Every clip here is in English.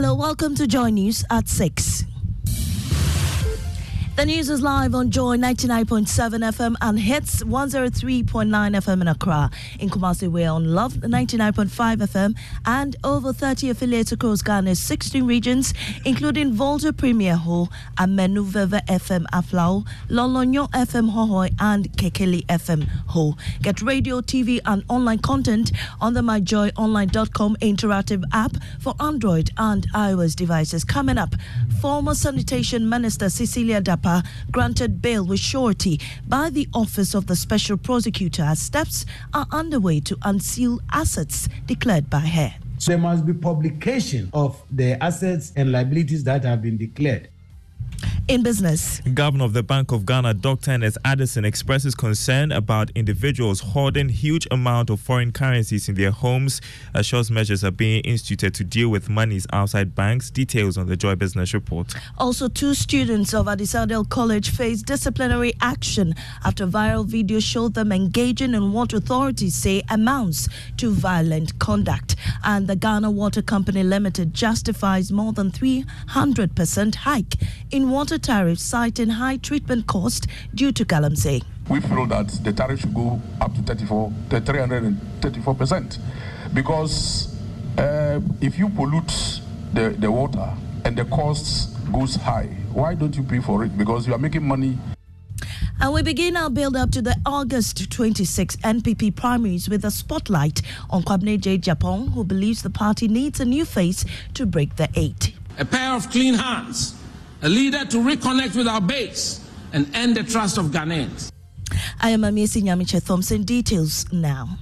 Hello, welcome to Joy News at 6. The news is live on Joy 99.7 FM and Hitz 103.9 FM in Accra. In Kumasi, we're on Love 99.5 FM and over 30 affiliates across Ghana's 16 regions, including Volta Premier Hall, Amenu FM Aflao, Lolonyo FM Hohoe, and Kekeli FM Ho. Get radio, TV, and online content on the myjoyonline.com interactive app for Android and iOS devices. Coming up, former Sanitation Minister Cecilia Granted bail with surety by the Office of the Special Prosecutor as steps are underway to unseal assets declared by her. There must be publication of the assets and liabilities that have been declared. In business, Governor of the Bank of Ghana, Dr. Ernest Addison, expresses concern about individuals hoarding huge amount of foreign currencies in their homes. Assures measures are being instituted to deal with monies outside banks. Details on the Joy Business Report. Also, two students of Adisadel College face disciplinary action after viral video showed them engaging in what authorities say amounts to violent conduct. And the Ghana Water Company Limited justifies more than 300% hike in water tariffs, citing high treatment cost due to galamsey. we feel that the tariff should go up to 34, 334 percent, because uh, if you pollute the, the water and the costs goes high, why don't you pay for it? Because you are making money And we begin our build up to the August 26 NPP primaries with a spotlight on Kwabena Agyapong, who believes the party needs a new face to break the eight. a pair of clean hands, a leader to reconnect with our base and earn the trust of Ghanaians. I am Amiesi Nyamiche Thompson. Details now.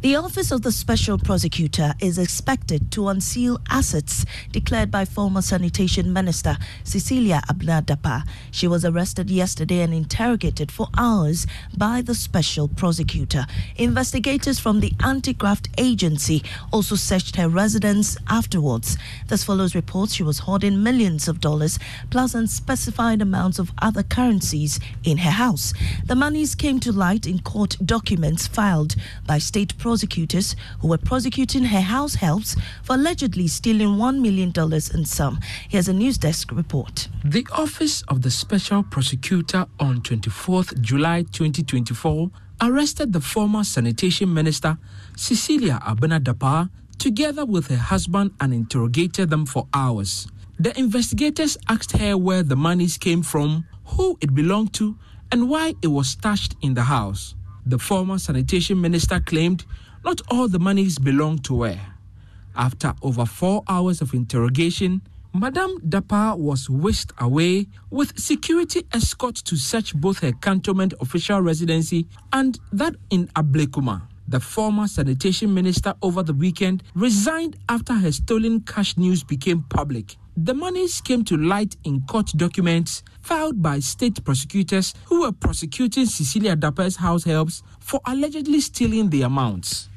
The Office of the Special Prosecutor is expected to unseal assets declared by former Sanitation Minister Cecilia Abena Dapaah. She was arrested yesterday and interrogated for hours by the Special Prosecutor. Investigators from the Anti Graft Agency also searched her residence afterwards. This follows reports she was hoarding millions of dollars plus unspecified amounts of other currencies in her house. The monies came to light in court documents filed by state prosecutors who were prosecuting her house helps for allegedly stealing $1 million in sum. Here's a news desk report. The Office of the Special Prosecutor on 24th July 2024 arrested the former Sanitation Minister Cecilia Abena Dapaah together with her husband and interrogated them for hours. The investigators asked her where the monies came from, who it belonged to, and why it was stashed in the house. The former Sanitation Minister claimed not all the monies belonged to her. After over four hours of interrogation, Madame Dapaah was whisked away with security escort to search both her cantonment official residency and that in Ablekuma. The former sanitation minister over the weekend resigned after her stolen cash news became public. The monies came to light in court documents filed by state prosecutors who were prosecuting Cecilia Dapaah's house helps for allegedly stealing the amounts.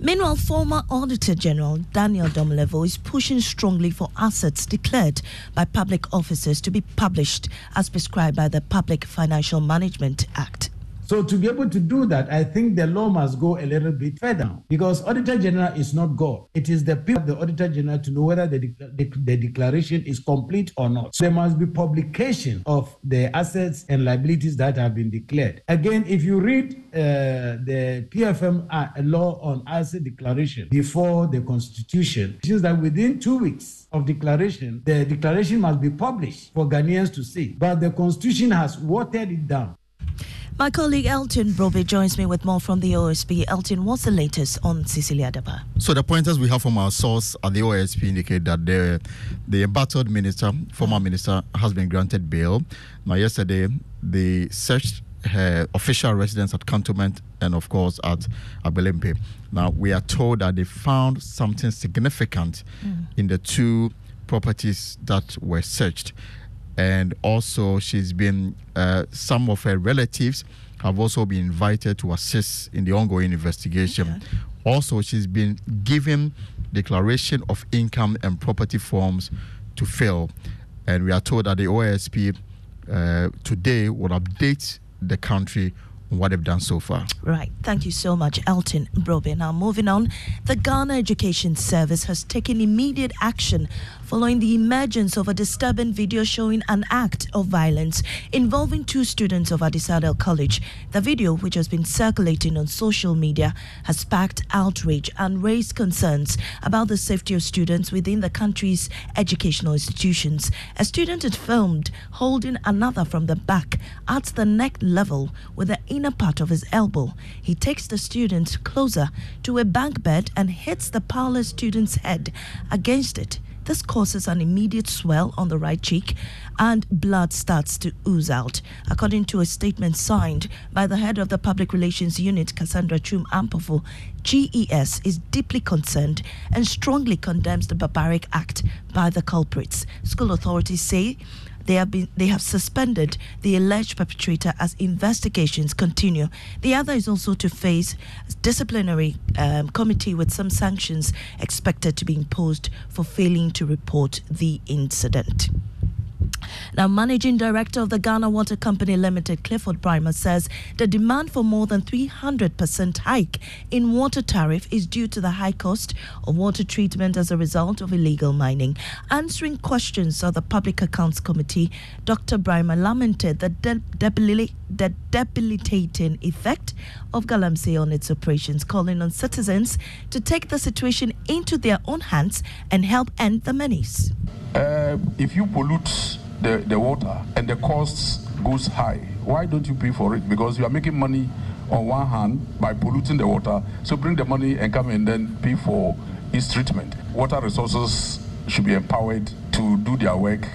Meanwhile, former Auditor General Daniel Domelevo is pushing strongly for assets declared by public officers to be published as prescribed by the Public Financial Management Act. So to be able to do that, I think the law must go a little bit further because Auditor General is not God. It is the people of the Auditor General to know whether the, de- the, the declaration is complete or not. So there must be publication of the assets and liabilities that have been declared. Again, if you read uh, the PFM uh, law on asset declaration before the Constitution, it says that within two weeks of declaration, the declaration must be published for Ghanaians to see. But the Constitution has watered it down. My colleague Elton Brobbey joins me with more from the OSP. Elton, what's the latest on Cecilia Dapaah? So the pointers we have from our source at the OSP indicate that the the embattled minister, former minister, has been granted bail. Now, yesterday they searched her official residence at Cantonment and, of course, at Abelemkpe. Now, we are told that they found something significant mm. in the two properties that were searched. And also, she's been, uh, some of her relatives have also been invited to assist in the ongoing investigation. Also, she's been given declaration of income and property forms to fill. And we are told that the OSP uh, today will update the country what they've done so far. Right. Thank you so much, Elton Brobbey. Now, moving on, the Ghana Education Service has taken immediate action following the emergence of a disturbing video showing an act of violence involving two students of Addis College. The video, which has been circulating on social media, has sparked outrage and raised concerns about the safety of students within the country's educational institutions. A student had filmed holding another from the back at the neck level with the inner part of his elbow. He takes the student closer to a bank bed and hits the powerless student's head against it. This causes an immediate swell on the right cheek and blood starts to ooze out. According to a statement signed by the head of the Public Relations Unit, Cassandra Twum Ampofo, GES is deeply concerned and strongly condemns the barbaric act by the culprits. School authorities say they have been they have suspended the alleged perpetrator as investigations continue. The other is also to face disciplinary um, committee with some sanctions expected to be imposed for failing to report the incident. Now, Managing Director of the Ghana Water Company Limited, Clifford Braimah, says the demand for more than 300% hike in water tariff is due to the high cost of water treatment as a result of illegal mining. Answering questions of the Public Accounts Committee, Dr. Braimah lamented the, de- the debilitating effect of Galamsey on its operations, calling on citizens to take the situation into their own hands and help end the menace. Uh, if you pollute the, the water and the costs goes high. Why don't you pay for it? Because you are making money on one hand by polluting the water. So bring the money and come and then pay for its treatment. Water resources should be empowered to do their work.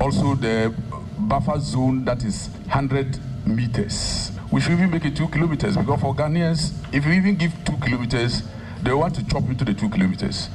Also the buffer zone that is 100 meters. We should even make it two kilometers because for Ghanaians, if you even give two kilometers, they want to chop into the two kilometers.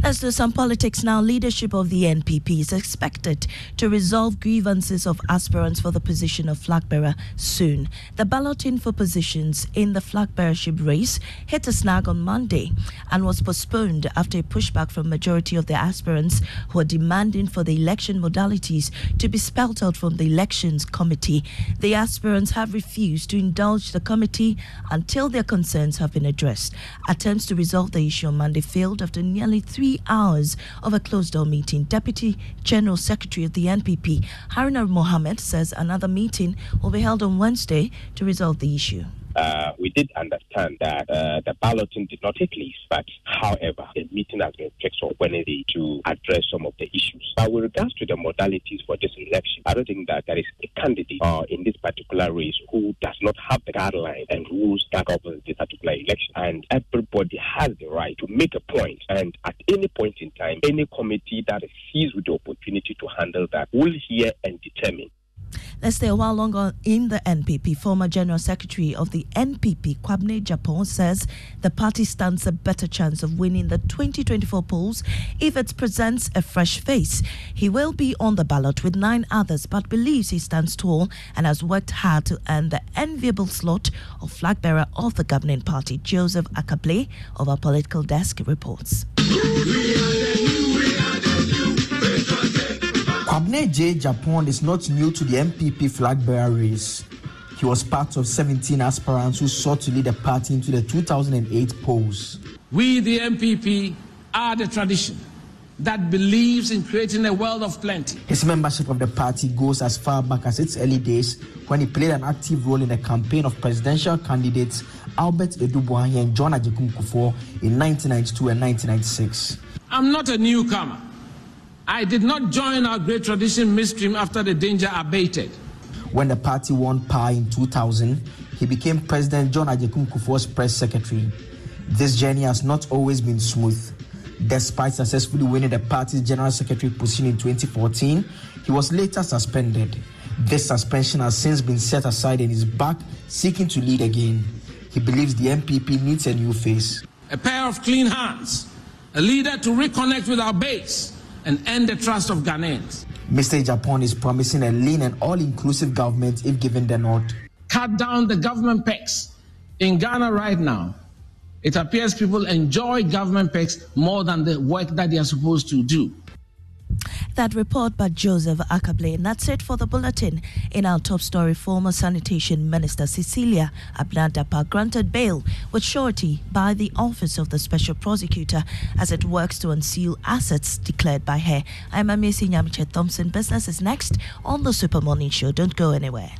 Let's do some politics now. Leadership of the NPP is expected to resolve grievances of aspirants for the position of flag bearer soon. The balloting for positions in the flag bearership race hit a snag on Monday and was postponed after a pushback from majority of the aspirants who are demanding for the election modalities to be spelt out from the elections committee. The aspirants have refused to indulge the committee until their concerns have been addressed. Attempts to resolve the issue on Monday failed after nearly three hours of a closed door meeting. Deputy General Secretary of the NPP, Haruna Mohammed, says another meeting will be held on Wednesday to resolve the issue uh, we did understand that uh, the balloting did not take place, but however, the meeting has been fixed on Wednesday to address some of the issues. But with regards to the modalities for this election, I don't think that there is a candidate uh, in this particular race who does not have the guidelines and rules that govern this particular election. And everybody has the right to make a point. And at any point in time, any committee that seized with the opportunity to handle that will hear and determine Let's stay a while longer in the NPP. Former General Secretary of the NPP, Kwabena Agyapong, says the party stands a better chance of winning the 2024 polls if it presents a fresh face. He will be on the ballot with nine others, but believes he stands tall and has worked hard to earn the enviable slot of flag bearer of the governing party. Joseph Ackah-Blay of our political desk reports. Kwabena J. Agyapong is not new to the NPP flag bearer race. He was part of 17 aspirants who sought to lead the party into the 2008 polls. We, the NPP, are the tradition that believes in creating a world of plenty. His membership of the party goes as far back as its early days when he played an active role in the campaign of presidential candidates Albert Adu and John Agyekum Kufuor in 1992 and 1996. I'm not a newcomer. I did not join our great tradition midstream after the danger abated. When the party won power in 2000, he became President John Agyekum Kufuor's press secretary. This journey has not always been smooth. Despite successfully winning the party's general secretary position in 2014, he was later suspended. This suspension has since been set aside and is back seeking to lead again. He believes the NPP needs a new face. A pair of clean hands, a leader to reconnect with our base and end the trust of Ghanaians. Mr. Agyapong is promising a lean and all inclusive government if given the nod. Cut down the government pecs. In Ghana right now, it appears people enjoy government pecs more than the work that they are supposed to do. That report by Joseph Ackah-Blay. And that's it for the bulletin. In our top story, former Sanitation Minister Cecilia Abena-Dapaah granted bail with surety by the Office of the Special Prosecutor as it works to unseal assets declared by her. I'm Amesi Nyamiche Thompson. Business is next on the Super Morning Show. Don't go anywhere.